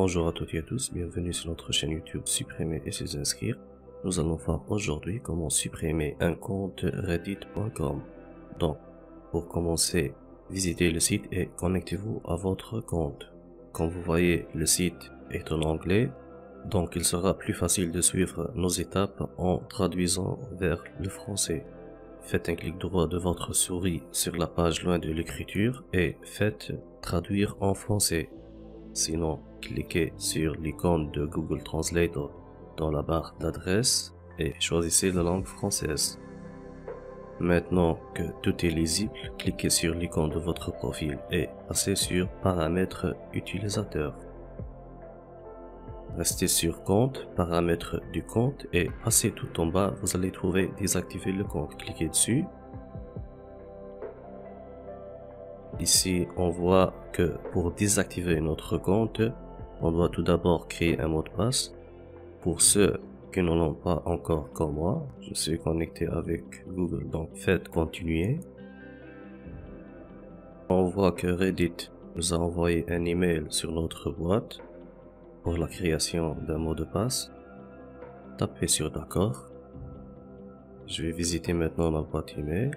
Bonjour à toutes et à tous, bienvenue sur notre chaîne YouTube Supprimer et se inscrire. Nous allons voir aujourd'hui comment supprimer un compte reddit.com. Donc, pour commencer, visitez le site et connectez-vous à votre compte. Comme vous voyez, le site est en anglais, donc il sera plus facile de suivre nos étapes en traduisant vers le français. Faites un clic droit de votre souris sur la page loin de l'écriture et faites traduire en français. Sinon, cliquez sur l'icône de Google Translator dans la barre d'adresse et choisissez la langue française. Maintenant que tout est lisible, cliquez sur l'icône de votre profil et passez sur Paramètres utilisateurs. Restez sur Compte, Paramètres du compte et passez tout en bas, vous allez trouver Désactiver le compte. Cliquez dessus Ici, on voit que pour désactiver notre compte, on doit tout d'abord créer un mot de passe. Pour ceux qui n'en ont pas encore comme moi, je suis connecté avec Google, donc faites continuer. On voit que Reddit nous a envoyé un email sur notre boîte pour la création d'un mot de passe. Tapez sur d'accord. Je vais visiter maintenant ma boîte email.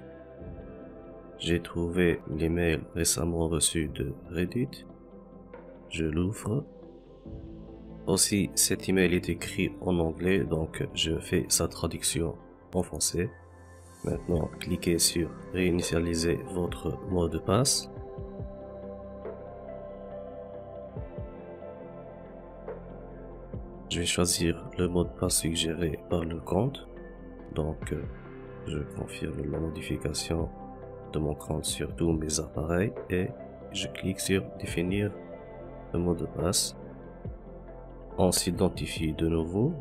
J'ai trouvé l'email récemment reçu de Reddit. Je l'ouvre. Aussi, cet email est écrit en anglais, donc je fais sa traduction en français. Maintenant, cliquez sur réinitialiser votre mot de passe. Je vais choisir le mot de passe suggéré par le compte. Donc, je confirme la modification de mon compte sur tous mes appareils et je clique sur définir le mot de passe. On s'identifie de nouveau.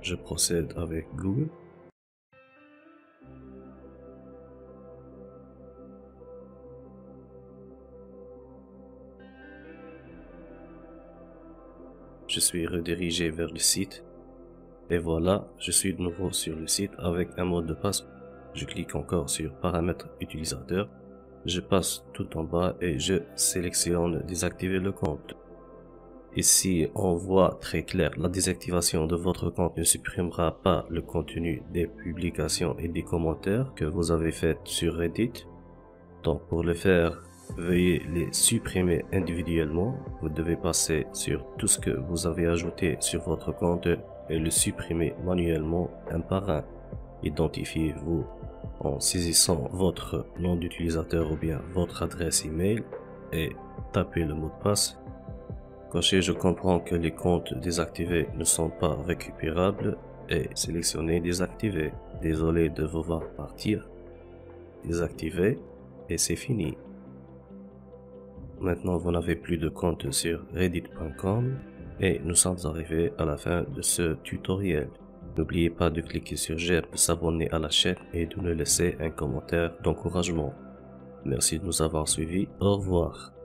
Je procède avec Google. Je suis redirigé vers le site. Et voilà, je suis de nouveau sur le site avec un mot de passe je clique encore sur paramètres utilisateur. Je passe tout en bas et je sélectionne désactiver le compte. Ici, on voit très clair, la désactivation de votre compte ne supprimera pas le contenu des publications et des commentaires que vous avez fait sur Reddit. Donc pour le faire, veuillez les supprimer individuellement. Vous devez passer sur tout ce que vous avez ajouté sur votre compte et le supprimer manuellement un par un. Identifiez-vous en saisissant votre nom d'utilisateur ou bien votre adresse email et tapez le mot de passe. Cochez je comprends que les comptes désactivés ne sont pas récupérables et sélectionnez désactiver. Désolé de vous voir partir. Désactiver et c'est fini. Maintenant vous n'avez plus de compte sur reddit.com et nous sommes arrivés à la fin de ce tutoriel. N'oubliez pas de cliquer sur j'aime, de s'abonner à la chaîne et de nous laisser un commentaire d'encouragement. Merci de nous avoir suivis. Au revoir.